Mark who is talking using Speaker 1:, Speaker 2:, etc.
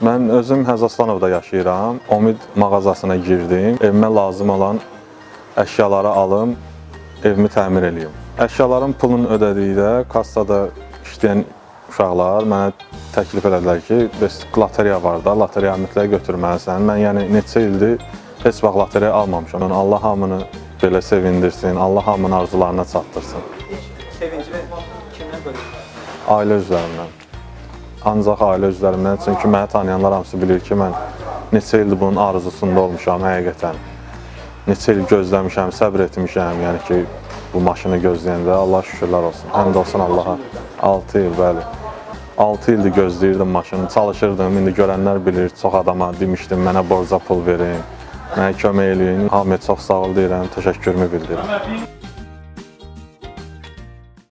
Speaker 1: Mən özüm Həzaslanovda yaşayıram. Omid mağazasına girdim. Evimə lazım olan əşyaları alım, evimi təmir eləyim. Əşyaların pulunu ödədikdə kassada işləyən uşaqlar mənə təklif elədilər ki, bəs lotereya var da, lotereya mütləq götürməlisən. Mən yəni neçə ildir heç vaxt lotereya almamışam. Yəni Allah hamını belə sevindirsin, Allah hamının arzularına çatdırsın.
Speaker 2: Sevincini kimdən bölürsən?
Speaker 1: Ailə üzvlərindən. Ancaq ailə üzvlərindən, çünki məni tanıyanlar hamısı bilir ki, mən neçə ildir bunun arzusunda olmuşam həqiqətən. Neçə il gözləmişəm, səbr etmişəm, yəni ki, bu maşını gözləyəndə Allah şükürlər olsun. Həmd olsun Allaha. 6 il, bəli. 6 ildir gözləyirdim maşını, çalışırdım. İndi görənlər bilir, çox adama demişdim, mənə borca pul verin, mənə kömək eləyin. Hamıya çox sağ ol deyirəm, təşəkkürümü bildirirəm.